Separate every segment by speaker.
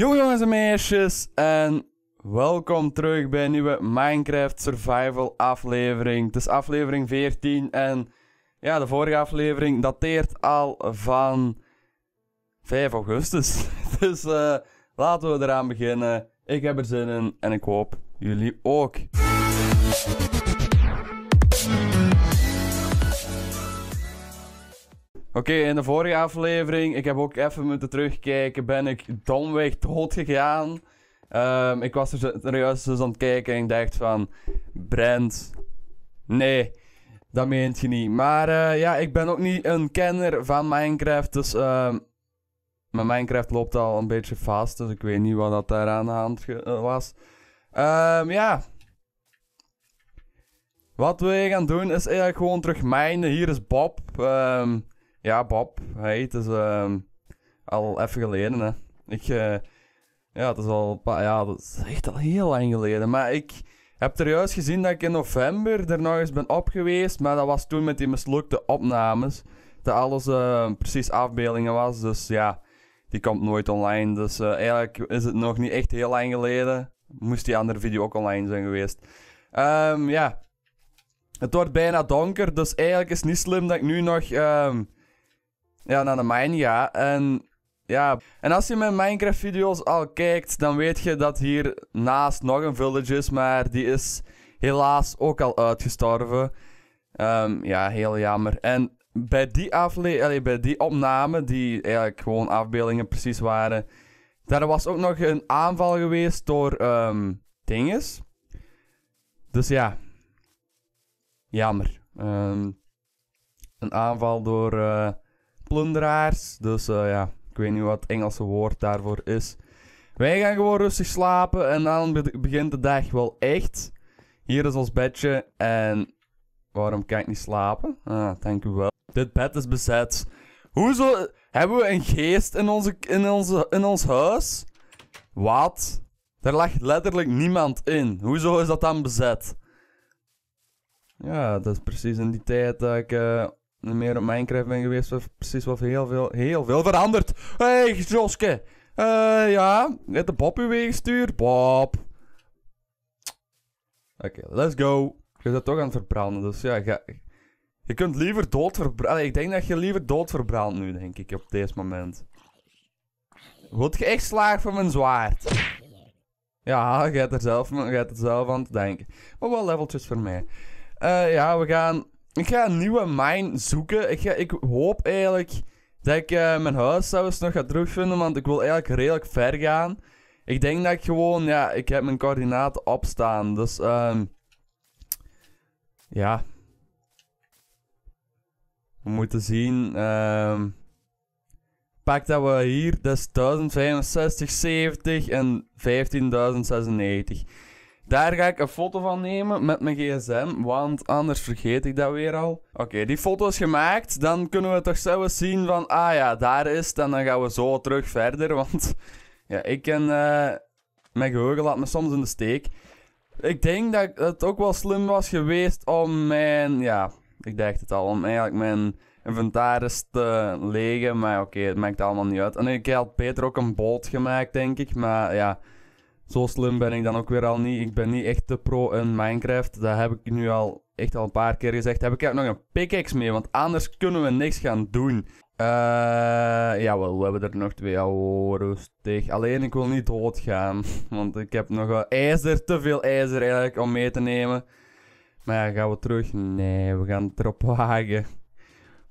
Speaker 1: Yo jongens en meisjes en welkom terug bij een nieuwe Minecraft Survival aflevering. Het is aflevering 14 en ja, de vorige aflevering dateert al van 5 augustus. Dus uh, laten we eraan beginnen. Ik heb er zin in en ik hoop jullie ook. Oké, in de vorige aflevering, ik heb ook even moeten terugkijken, ben ik domweg dood gegaan. Um, ik was er serieus dus aan het kijken en ik dacht van, Brent, nee, dat meent je niet. Maar uh, ja, ik ben ook niet een kenner van Minecraft, dus uh, mijn Minecraft loopt al een beetje vast, dus ik weet niet wat dat daar aan de hand uh, was. Um, ja. Wat we gaan doen is eigenlijk gewoon terug minen. Hier is Bob. Um, ja, Bob. Hey, het is uh, al even geleden, hè. Ik, uh, ja, het is al, ja, dat is echt al heel lang geleden. Maar ik heb er juist gezien dat ik in november er nog eens ben op geweest. Maar dat was toen met die mislukte opnames. Dat alles uh, precies afbeeldingen was. Dus ja, die komt nooit online. Dus uh, eigenlijk is het nog niet echt heel lang geleden. Moest die andere video ook online zijn geweest. Um, ja. Het wordt bijna donker. Dus eigenlijk is het niet slim dat ik nu nog... ja, naar de mine ga. En ja, en als je mijn Minecraft-video's al kijkt, dan weet je dat hier naast nog een village is, maar die is helaas ook al uitgestorven. Um, ja, heel jammer. En bij die aflevering, bij die opname, die eigenlijk gewoon afbeeldingen precies waren, daar was ook nog een aanval geweest door um, dinges. Dus ja, jammer. Um, een aanval door. Uh, plunderaars. Dus uh, ja, ik weet niet wat het Engelse woord daarvoor is. Wij gaan gewoon rustig slapen en dan begint de dag wel echt. Hier is ons bedje en waarom kan ik niet slapen? Ah, dank u wel. Dit bed is bezet. Hoezo hebben we een geest in, onze, in, onze, in ons huis? Wat? Er lag letterlijk niemand in. Hoezo is dat dan bezet? Ja, dat is precies in die tijd dat ik uh, meer op Minecraft ben geweest, precies wel heel veel, heel veel veranderd. Hey, Joske. Uh, ja, net de Bob uw gestuurd. Bob. Oké, let's go. Je bent toch aan het verbranden, dus ja, ga, je kunt liever dood verbranden. Ik denk dat je liever dood verbrandt nu, denk ik, op deze moment. Wilt je echt slagen van mijn zwaard? Ja, je hebt er zelf, je hebt zelf aan te denken. Maar wel leveltjes voor mij. Uh, ja, we gaan ik ga een nieuwe mine zoeken. Ik, ga, ik hoop eigenlijk dat ik uh, mijn huis zelfs nog ga terugvinden, want ik wil eigenlijk redelijk ver gaan. Ik denk dat ik gewoon, ja, ik heb mijn coördinaten opstaan. Dus, um, ja. We moeten zien. Um, pak dat we hier, dat is 1065, 70 en 15.096. Daar ga ik een foto van nemen met mijn gsm, want anders vergeet ik dat weer al. Oké, die foto is gemaakt. Dan kunnen we toch zelfs zien van, ah ja, daar is het. En dan gaan we zo terug verder, want ja, ik ken... Uh, mijn geheugen laat me soms in de steek. Ik denk dat het ook wel slim was geweest om mijn... Ja, ik dacht het al, om eigenlijk mijn inventaris te legen. Maar oké, het maakt allemaal niet uit. En ik had beter ook een boot gemaakt, denk ik. Maar ja... Zo slim ben ik dan ook weer al niet. Ik ben niet echt de pro in Minecraft. Dat heb ik nu al echt al een paar keer gezegd. Heb ik ook nog een pickaxe mee, want anders kunnen we niks gaan doen. Uh, jawel, we hebben er nog twee. Oh, rustig. Alleen ik wil niet doodgaan. Want ik heb nog wel ijzer, te veel ijzer eigenlijk om mee te nemen. Maar ja, gaan we terug? Nee, we gaan het erop wagen.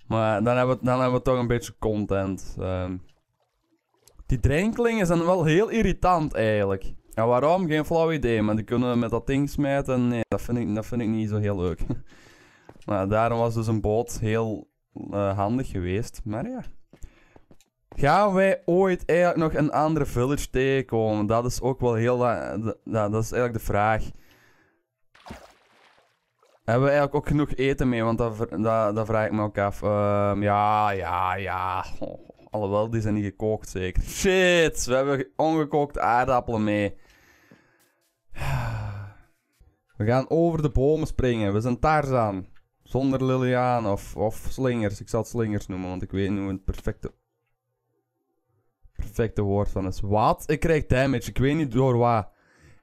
Speaker 1: Maar dan hebben we, dan hebben we toch een beetje content. Uh, die drenkelingen zijn wel heel irritant eigenlijk. Ja, waarom? Geen flauw idee, maar die kunnen met dat ding smijten. Nee, dat vind ik, dat vind ik niet zo heel leuk. maar daarom was dus een boot heel uh, handig geweest. Maar ja. Gaan wij ooit eigenlijk nog een andere village tegenkomen? Dat is ook wel heel... Uh, dat is eigenlijk de vraag. Hebben we eigenlijk ook genoeg eten mee? Want dat, dat, dat vraag ik me ook af. Uh, ja, ja, ja. Oh, alhoewel, die zijn niet gekookt zeker. Shit, we hebben ongekookte aardappelen mee. We gaan over de bomen springen. We zijn Tarzan. Zonder Liliaan of, of slingers. Ik zal het slingers noemen, want ik weet nu het perfecte... perfecte woord van is. Wat? Ik krijg damage. Ik weet niet door wat.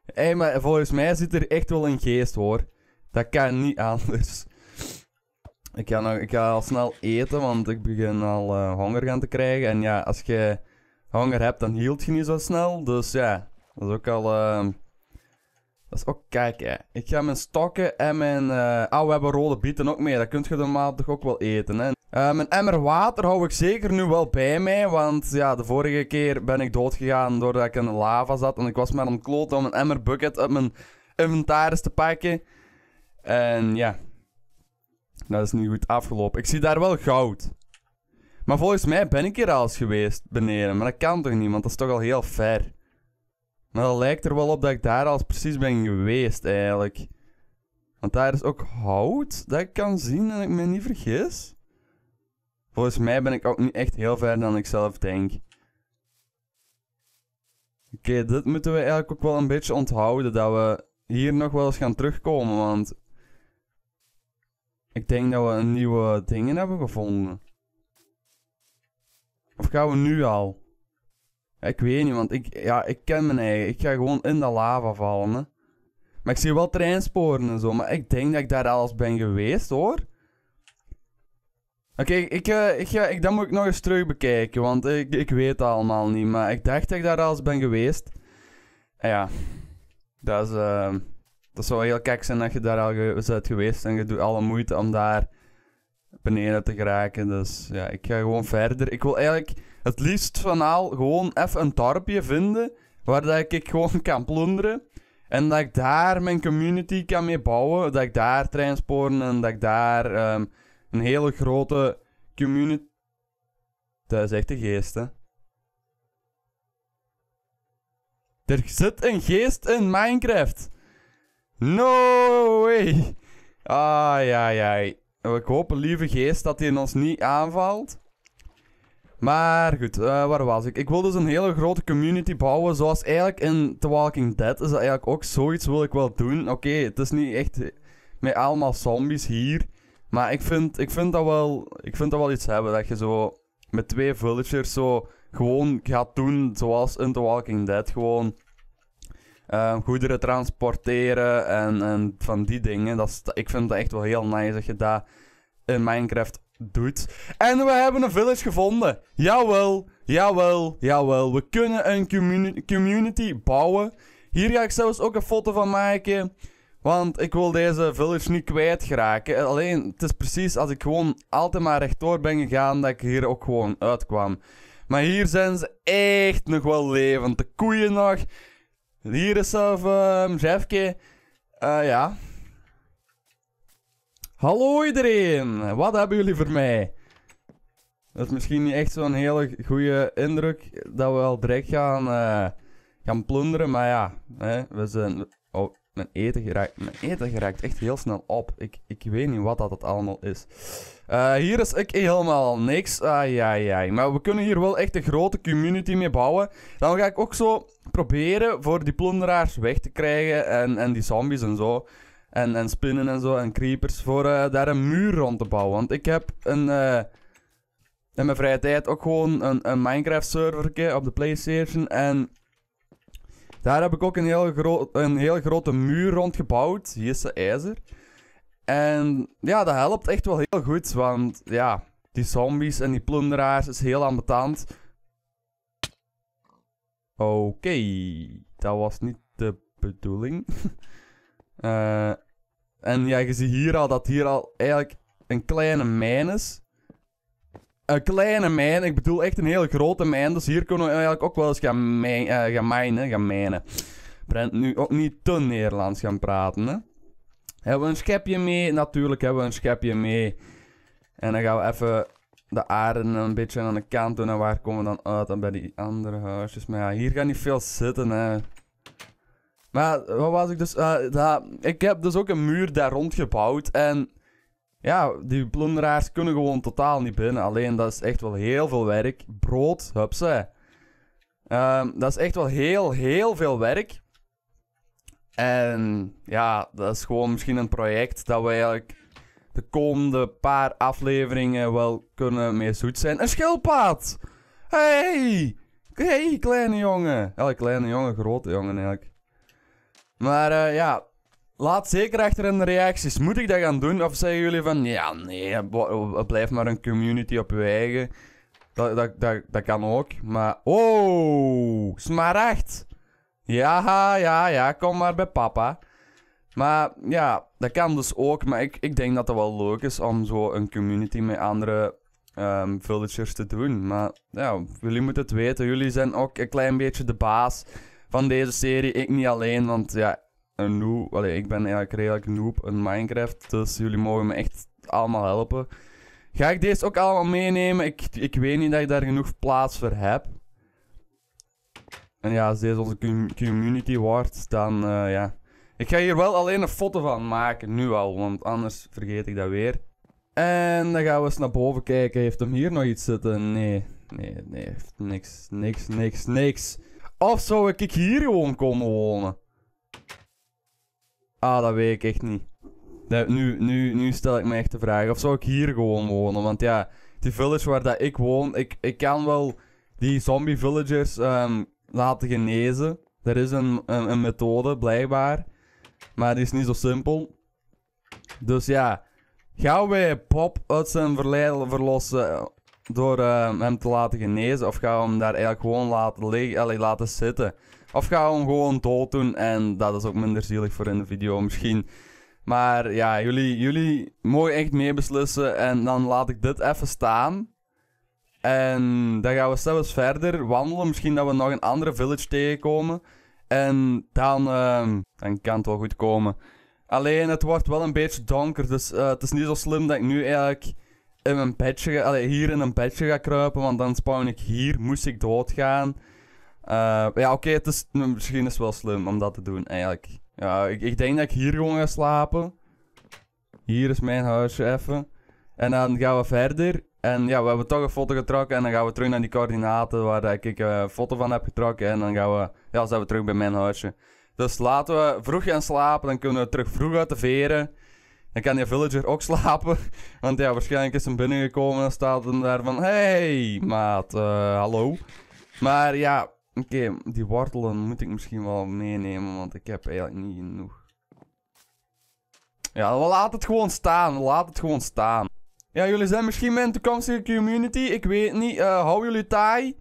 Speaker 1: Hé, maar volgens mij zit er echt wel een geest hoor. Dat kan niet anders. Ik ga, nog, ik ga al snel eten, want ik begin al uh, honger gaan te krijgen. En ja, als je honger hebt, dan hield je niet zo snel. Dus ja, dat is ook al... Uh, dat is ook, kijk hè. Ik ga mijn stokken en mijn... Uh, oh, we hebben rode bieten ook mee. Dat kun je normaal toch ook wel eten, hè. Uh, mijn emmer water hou ik zeker nu wel bij mij. Want ja, de vorige keer ben ik doodgegaan doordat ik in de lava zat. En ik was maar aan het kloten om een emmer bucket uit mijn inventaris te pakken. En ja, dat is niet goed afgelopen. Ik zie daar wel goud. Maar volgens mij ben ik hier al eens geweest beneden. Maar dat kan toch niet, want dat is toch al heel ver. Maar dat lijkt er wel op dat ik daar al precies ben geweest, eigenlijk. Want daar is ook hout dat ik kan zien en ik me niet vergis. Volgens mij ben ik ook niet echt heel ver dan ik zelf denk. Oké, dit moeten we eigenlijk ook wel een beetje onthouden. Dat we hier nog wel eens gaan terugkomen. Want ik denk dat we een nieuwe dingen hebben gevonden. Of gaan we nu al? Ik weet niet, want ik, ja, ik ken mijn eigen. Ik ga gewoon in de lava vallen. Hè. Maar ik zie wel treinsporen en zo. Maar ik denk dat ik daar al eens ben geweest hoor. Oké, ik, uh, ik, ik, dan moet ik nog eens terug bekijken. Want ik, ik weet het allemaal niet. Maar ik dacht dat ik daar al eens ben geweest. En ja, dat is. Uh, dat zou heel kek zijn dat je daar al bent geweest en je doet alle moeite om daar beneden te geraken. Dus ja, ik ga gewoon verder. Ik wil eigenlijk het liefst van al gewoon even een dorpje vinden waar dat ik gewoon kan plunderen. En dat ik daar mijn community kan mee bouwen. Dat ik daar treinsporen en dat ik daar um, een hele grote community... Dat is echt een geest, hè. Er zit een geest in Minecraft. No way! Ah, ja, ja. Ik hoop, lieve geest, dat hij ons niet aanvalt. Maar goed, uh, waar was ik? Ik wil dus een hele grote community bouwen, zoals eigenlijk in The Walking Dead is dat eigenlijk ook zoiets wil ik wel doen. Oké, het is niet echt met allemaal zombies hier, maar ik vind, ik vind dat wel, ik vind dat wel iets hebben, dat je zo met twee villagers zo gewoon gaat doen zoals in The Walking Dead, gewoon uh, goederen transporteren en, en van die dingen. Dat is, ik vind het echt wel heel nice dat je dat in Minecraft doet. En we hebben een village gevonden. Jawel, jawel, jawel. We kunnen een communi community bouwen. Hier ga ik zelfs ook een foto van maken. Want ik wil deze village niet kwijtraken. Alleen, het is precies als ik gewoon altijd maar rechtdoor ben gegaan, dat ik hier ook gewoon uitkwam. Maar hier zijn ze echt nog wel levend. De koeien nog. Hier is zelf um, Jeffke. Uh, ja. Hallo iedereen. Wat hebben jullie voor mij? Dat is misschien niet echt zo'n hele goede indruk dat we al direct gaan, uh, gaan plunderen. Maar ja, hè, we zijn... Oh, mijn eten, geraakt, mijn eten geraakt echt heel snel op. Ik, ik weet niet wat dat allemaal is. Uh, hier is ik helemaal niks. Ai, ai, ai. Maar we kunnen hier wel echt een grote community mee bouwen. Dan ga ik ook zo proberen voor die plunderaars weg te krijgen. En, en die zombies en zo. En, en spinnen en zo. En creepers. Voor uh, daar een muur rond te bouwen. Want ik heb een... Uh, in mijn vrije tijd ook gewoon een, een Minecraft server op de Playstation. En daar heb ik ook een heel, gro een heel grote muur rond gebouwd. Hier is de ijzer. En ja, dat helpt echt wel heel goed. Want ja, die zombies en die plunderaars is heel ambetant. Oké, dat was niet de bedoeling. uh, en ja, je ziet hier al dat hier al eigenlijk een kleine mijn is. Een kleine mijn, ik bedoel echt een hele grote mijn. Dus hier kunnen we eigenlijk ook wel eens gaan, mijn, uh, gaan mijnen, gaan mijnen. Brent nu ook niet te Nederlands gaan praten, hè. Hebben we een schepje mee? Natuurlijk hebben we een schepje mee. En dan gaan we even de aarde een beetje aan de kant doen. En waar komen we dan uit? Dan bij die andere huisjes. Maar ja, hier gaat niet veel zitten, hè. Maar wat was ik dus... Dat, ik heb dus ook een muur daar rond gebouwd. En ja, die plunderaars kunnen gewoon totaal niet binnen. Alleen dat is echt wel heel veel werk. Brood, hupsa. Um, dat is echt wel heel, heel veel werk. En ja, dat is gewoon misschien een project dat we eigenlijk de komende paar afleveringen wel kunnen mee zoet zijn. Een schildpad! Hey! hey, kleine jongen. Ja, kleine jongen, grote jongen eigenlijk. Maar eh, ja, laat zeker achter in de reacties. Moet ik dat gaan doen? Of zeggen jullie van, ja, nee, blijf maar een community op je eigen. Dat, dat, dat, dat kan ook. Maar, oh, smaragd. Ja, ja, ja, kom maar bij papa. Maar ja, dat kan dus ook. Maar ik, ik denk dat het wel leuk is om zo een community met andere um, villagers te doen. Maar ja, jullie moeten het weten. Jullie zijn ook een klein beetje de baas van deze serie. Ik niet alleen, want ja, een noob, ik ben eigenlijk redelijk noob in Minecraft. Dus jullie mogen me echt allemaal helpen. Ga ik deze ook allemaal meenemen? Ik, ik weet niet dat ik daar genoeg plaats voor heb. En ja, als deze onze community wordt, dan uh, ja. Ik ga hier wel alleen een foto van maken, nu al, want anders vergeet ik dat weer. En dan gaan we eens naar boven kijken. Heeft hem hier nog iets zitten? Nee, nee, nee, heeft niks, niks, niks, niks. Of zou ik hier gewoon komen wonen? Ah, dat weet ik echt niet. nu, nu, nu stel ik me echt de vraag. Of zou ik hier gewoon wonen? Want ja, die village waar dat ik woon, ik, ik kan wel die zombie villagers um, laten genezen. Er is een, een, methode, blijkbaar. Maar die is niet zo simpel. Dus ja, gaan wij Pop uit zijn verleiden verlossen door uh, hem te laten genezen? Of gaan we hem daar eigenlijk gewoon laten, liggen, laten zitten? Of we hem gewoon dood doen? En dat is ook minder zielig voor in de video misschien. Maar ja, jullie, jullie mogen echt meebeslissen. En dan laat ik dit even staan. En dan gaan we zelfs verder wandelen. Misschien dat we nog een andere village tegenkomen. En dan, uh, dan kan het wel goed komen. Alleen, het wordt wel een beetje donker. Dus uh, het is niet zo slim dat ik nu eigenlijk in een bedje ga, hier in een bedje ga kruipen. Want dan spawn ik hier. Moest ik doodgaan. Uh, ja, oké, het is misschien is wel slim om dat te doen, eigenlijk. Ja, ik, ik denk dat ik hier gewoon ga slapen. Hier is mijn huisje even. En dan gaan we verder. En ja, we hebben toch een foto getrokken. En dan gaan we terug naar die coördinaten waar ik eh, een foto van heb getrokken. En dan gaan we, ja, zijn we terug bij mijn huisje. Dus laten we vroeg gaan slapen. Dan kunnen we terug vroeg uit de veren. Dan kan die villager ook slapen. Want ja, waarschijnlijk is hem binnengekomen en staat hem daar van... Hey, maat, uh, hallo. Maar ja, oké, die wortelen moet ik misschien wel meenemen. Want ik heb eigenlijk niet genoeg. Ja, laat het gewoon staan. Laat het gewoon staan. Ja, jullie zijn misschien mijn toekomstige community. Ik weet niet. Uh, hou jullie taai.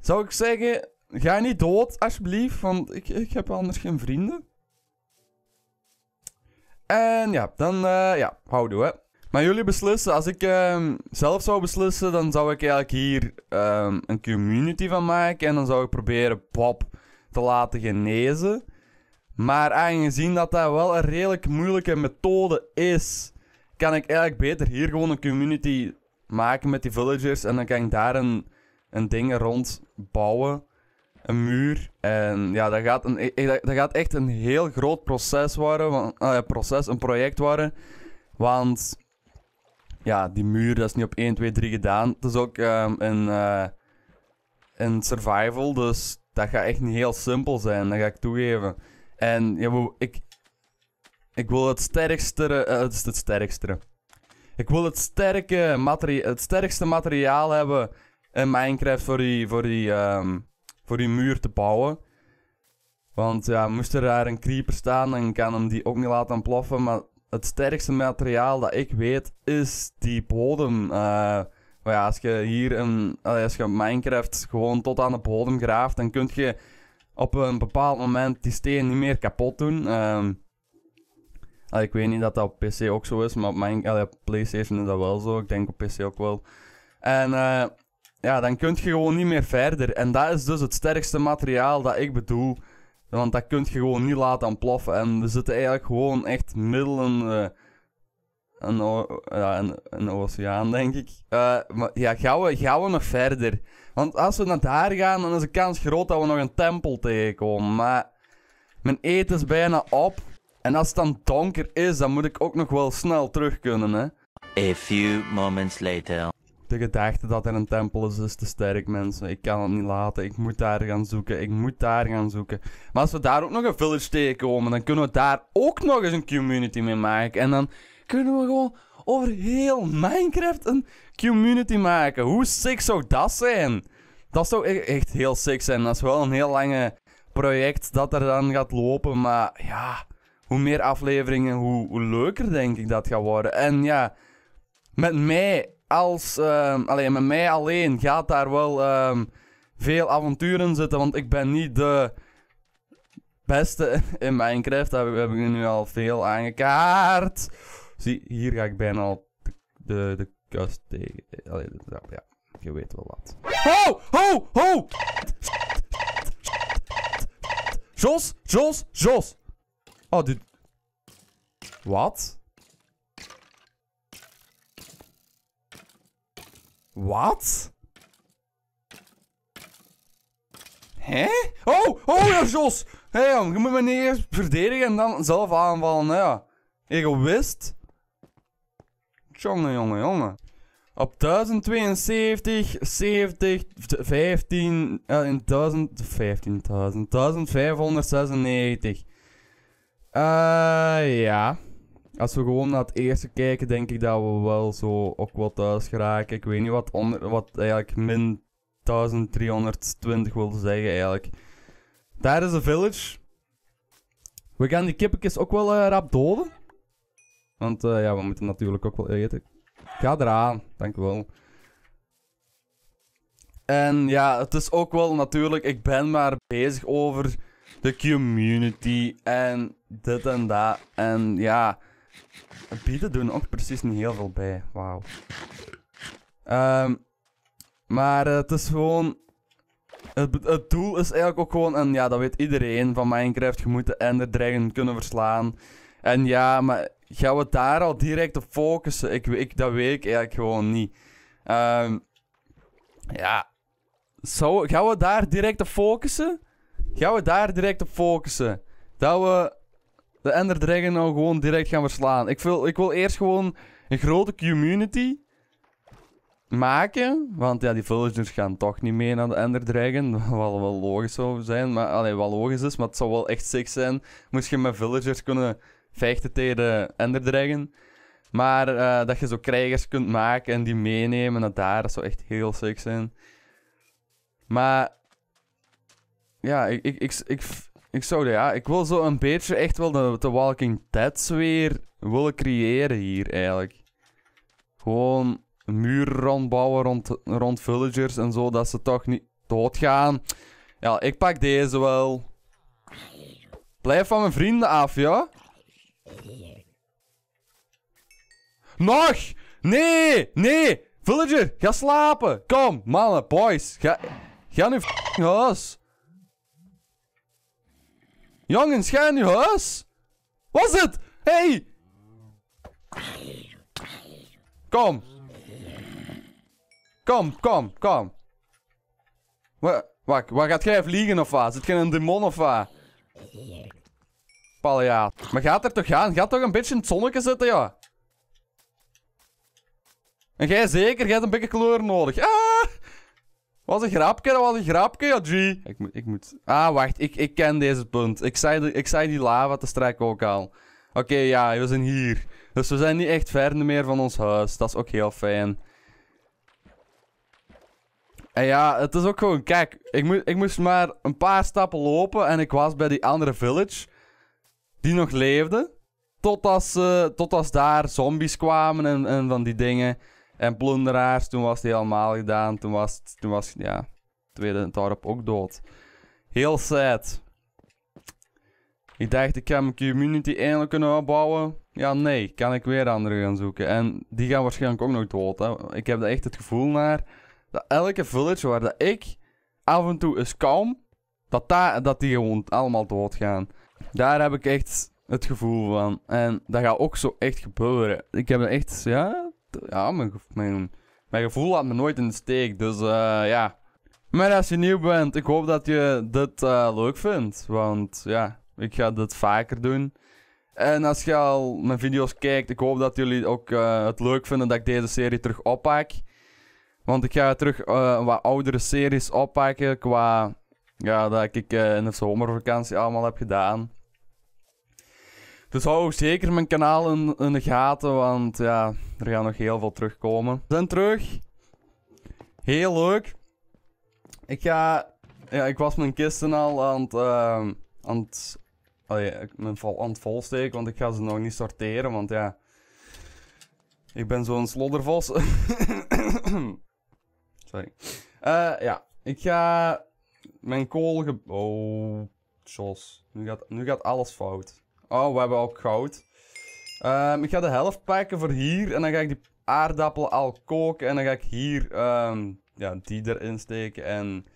Speaker 1: Zou ik zeggen, ga niet dood, alsjeblieft. Want ik, ik heb anders geen vrienden. En ja, dan uh, ja, houden we. Maar jullie beslissen. Als ik uh, zelf zou beslissen, dan zou ik eigenlijk hier um, een community van maken. En dan zou ik proberen Bob te laten genezen. Maar aangezien dat dat wel een redelijk moeilijke methode is kan ik eigenlijk beter hier gewoon een community maken met die villagers. En dan kan ik daar een, een ding rond bouwen. Een muur. En ja, dat gaat, een, dat gaat echt een heel groot proces worden. Uh, proces, een project worden. Want ja, die muur dat is niet op 1, 2, 3 gedaan. Het is ook um, een, uh, een survival. Dus dat gaat echt niet heel simpel zijn. Dat ga ik toegeven. En ja, ik, ik wil het sterkste. Uh, het is het sterkste. Ik wil het, sterke het sterkste materiaal hebben in Minecraft voor die, voor, die, um, voor die muur te bouwen. Want ja, moest er daar een creeper staan, dan kan hem die ook niet laten ontploffen. Maar het sterkste materiaal dat ik weet is die bodem. Ja, als je hier een, als je Minecraft gewoon tot aan de bodem graaft, dan kun je op een bepaald moment die steen niet meer kapot doen. Um, ik weet niet dat dat op PC ook zo is, maar op mijn PlayStation is dat wel zo. Ik denk op PC ook wel. En uh, ja, dan kun je gewoon niet meer verder. En dat is dus het sterkste materiaal dat ik bedoel. Want dat kun je gewoon niet laten ontploffen. En we zitten eigenlijk gewoon echt middelen. Uh, een, een, een, oceaan, denk ik. Uh, maar ja, gaan we, gaan we nog verder? Want als we naar daar gaan, dan is de kans groot dat we nog een tempel tegenkomen. Maar mijn eten is bijna op. En als het dan donker is, dan moet ik ook nog wel snel terug kunnen, hè.
Speaker 2: A few moments later.
Speaker 1: De gedachte dat er een tempel is, is te sterk, mensen. Ik kan het niet laten. Ik moet daar gaan zoeken. Ik moet daar gaan zoeken. Maar als we daar ook nog een village tegenkomen, dan kunnen we daar ook nog eens een community mee maken. En dan kunnen we gewoon over heel Minecraft een community maken. Hoe sick zou dat zijn? Dat zou e- echt heel sick zijn. Dat is wel een heel lange project dat er dan gaat lopen. Maar ja, hoe meer afleveringen, hoe, hoe leuker denk ik dat gaat worden. En ja, met mij als... ehm alleen met mij alleen gaat daar wel ehm, veel avonturen zitten. Want ik ben niet de beste in Minecraft. Daar heb ik nu al veel aangekaart. Zie, hier ga ik bijna al de, de, de kust tegen. Allee, ja, je weet wel wat. Ho! Ho! Ho! Jos! Jos! Jos! Oh, dit... Wat? Wat? Hè? Oh! Oh ja, Jos! Hé hey, je moet me eerst verdedigen en dan zelf aanvallen. Nou ja, egoïst. Jongen, jongen, jongen. Op 1072, 70, 15, eh, in 1000, 15.000, 1596. Eh, ja. Als we gewoon naar het eerste kijken, denk ik dat we wel zo ook wel thuis geraken. Ik weet niet wat, onder, wat eigenlijk min 1320 wil zeggen eigenlijk. Daar is een village. We gaan die kippetjes ook wel eh, rap doden. Want eh, ja, we moeten natuurlijk ook wel eten. Ga eraan, dankjewel. En ja, het is ook wel natuurlijk, ik ben maar bezig over de community en dit en dat. En ja, bieden doen ook precies niet heel veel bij. Wauw. Ehm, maar het is gewoon. Het, het doel is eigenlijk ook gewoon, en ja, dat weet iedereen van Minecraft, je moet de Ender Dragon kunnen verslaan. En ja, maar gaan we daar al direct op focussen? Ik, ik, dat weet ik eigenlijk gewoon niet. Ehm, ja, zou, gaan we daar direct op focussen? Gaan we daar direct op focussen? Dat we de Ender Dragon nou gewoon direct gaan verslaan. Ik wil, ik wil eerst gewoon een grote community maken. Want ja, die villagers gaan toch niet mee naar de Ender Dragon. Wat wel logisch zou zijn. Maar, allee, wat logisch is, maar het zou wel echt sick zijn. Moest je met villagers kunnen vechten tegen de Ender Dragon. Maar eh, dat je zo krijgers kunt maken en die meenemen naar daar. Dat zou echt heel sick zijn. Maar... Ja, ik, ik, ik, ik, ik zou ja, ik wil zo een beetje echt wel de, de Walking Dead sfeer willen creëren hier eigenlijk. Gewoon muur rondbouwen rond, rond villagers en zo, dat ze toch niet doodgaan. Ja, ik pak deze wel. Blijf van mijn vrienden af, ja? Nog! Nee! Nee! Villager, ga slapen! Kom, mannen, boys, ga, ga nu f***ing huis. Jongens, ga nu huis! Was het? Hey! Kom! Kom, kom, kom. Wat, wat gaat jij vliegen of wat? Zit jij een demon of wat? Paljaat. Maar gaat er toch gaan? Gaat toch een beetje in het zonnetje zitten, ja? En jij zeker? Jij hebt een beetje kleur nodig. Ah! Was een grapje, dat was een grapje, ja, G. Ik moet, ik moet... Ah, wacht, ik, ik ken deze punt. Ik zei, de, ik zei die lava te strekken ook al. Oké, ja, we zijn hier. Dus we zijn niet echt ver meer van ons huis. Dat is ook heel fijn. En ja, het is ook gewoon, kijk, ik, mo ik moest maar een paar stappen lopen en ik was bij die andere village. Die nog leefde. Tot als, eh, tot als daar zombies kwamen en, en van die dingen. En plunderaars, toen was het helemaal gedaan. Toen was, toen was ja, tweede dorp ook dood. Heel sad. Ik dacht, ik ga mijn community eindelijk kunnen opbouwen. Ja, nee, kan ik weer andere gaan zoeken. En die gaan waarschijnlijk ook nog dood. Hè. Ik heb er echt het gevoel naar dat elke village waar dat ik af en toe eens kom, dat, daar dat die gewoon allemaal doodgaan. Daar heb ik echt het gevoel van. En dat gaat ook zo echt gebeuren. Ik heb er echt, ja, ja mijn, mijn, mijn gevoel laat me nooit in de steek. Dus eh, ja. Maar als je nieuw bent, ik hoop dat je dit eh, leuk vindt. Want ja, ik ga dit vaker doen. En als je al mijn video's kijkt, ik hoop dat jullie ook eh, het leuk vinden dat ik deze serie terug oppak. Want ik ga terug eh, wat oudere series oppakken qua ja, dat ik in de zomervakantie allemaal heb gedaan. Dus hou zeker mijn kanaal in, de gaten, want ja, er gaan nog heel veel terugkomen. We zijn terug. Heel leuk. Ik ga... Ja, ik was mijn kisten al aan het... ehm. Oh ja, ben vol, aan het volsteken, want ik ga ze nog niet sorteren, want ja... Ik ben zo'n sloddervos. Sorry. Eh, ja, ik ga mijn kool... Ge oh, Jos. Nu gaat, nu gaat alles fout. Oh, we hebben ook goud. Ehm, ik ga de helft pakken voor hier. En dan ga ik die aardappelen al koken. En dan ga ik hier ehm, ja, die erin steken. En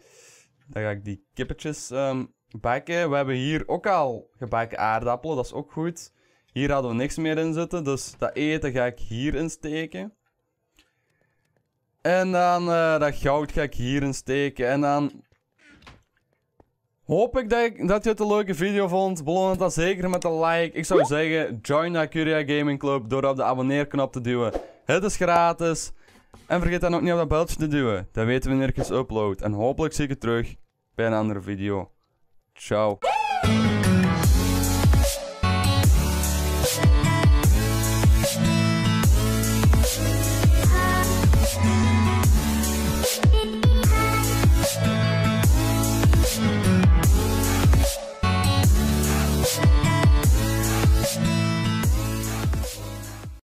Speaker 1: dan ga ik die kippetjes ehm, bakken. We hebben hier ook al gebakken aardappelen. Dat is ook goed. Hier hadden we niks meer in zitten. Dus dat eten ga ik hierin steken. En dan eh, dat goud ga ik hierin steken. En dan Hoop ik dat, dat je het een leuke video vond. Beloon het dan zeker met een like. Ik zou zeggen, join de Curia Gaming Club door op de abonneerknop te duwen. Het is gratis. En vergeet dan ook niet op dat belletje te duwen. Dan weten we wanneer ik eens upload. En hopelijk zie ik je terug bij een andere video. Ciao.